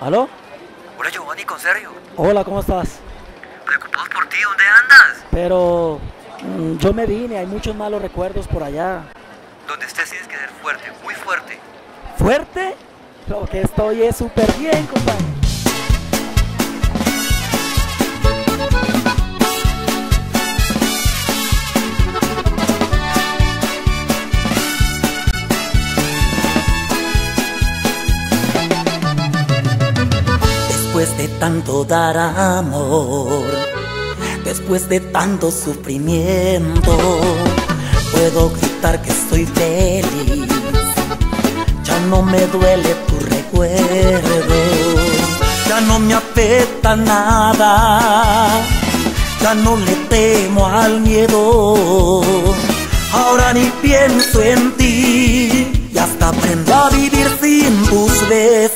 ¿Aló? Hola Giovanni, con Sergio. Hola, ¿cómo estás? Preocupados por ti, ¿dónde andas? Pero mm, yo me vine, hay muchos malos recuerdos por allá. Donde estés tienes que ser fuerte, muy fuerte. ¿Fuerte? Lo que estoy es súper bien, compadre. De tanto dar amor, después de tanto sufrimiento, puedo gritar que estoy feliz. Ya no me duele tu recuerdo, ya no me afecta nada, ya no le temo al miedo. Ahora ni pienso en ti y hasta aprendo a vivir sin tus besos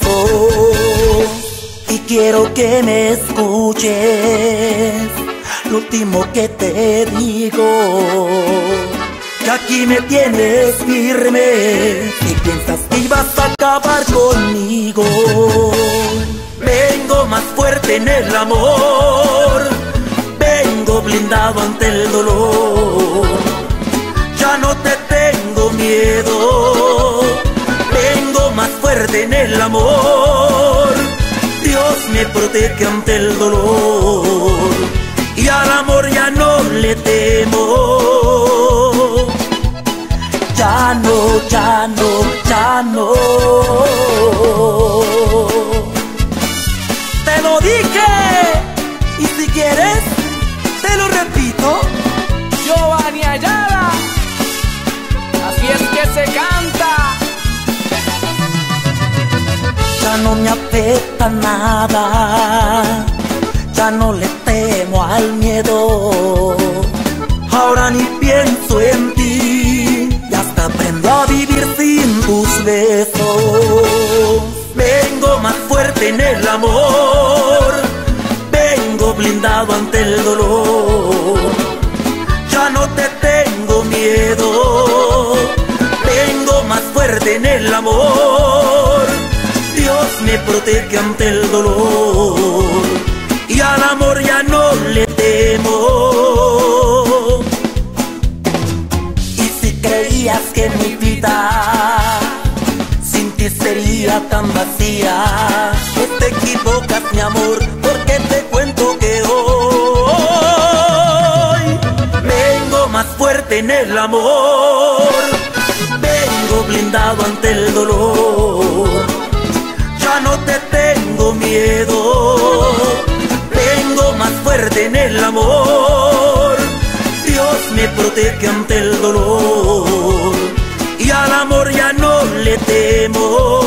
quiero que me escuches. Lo último que te digo que aquí me tienes firme y piensas que ibas a acabar conmigo. Vengo más fuerte en el amor vengo blindado ante el dolor. Ya no te tengo miedo vengo más fuerte en el amor protege ante el dolor y al amor ya no le temo. Ya no, ya no, ya no. Te lo dije y si quieres te lo repito. Giovanni Ayala. Así es que se canta. No me afecta nada, ya no le temo al miedo. Ahora ni pienso en ti y hasta aprendo a vivir sin tus besos. Vengo más fuerte en el amor, vengo blindado ante el dolor. Ya no te tengo miedo, vengo más fuerte en el amor. Me protege ante el dolor. Y al amor ya no le temo. Y si creías que mi vida sin ti sería tan vacía, pues te equivocas mi amor, porque te cuento que hoy vengo más fuerte en el amor, vengo blindado ante el dolor miedo, vengo más fuerte en el amor. Dios me protege ante el dolor y al amor ya no le temo.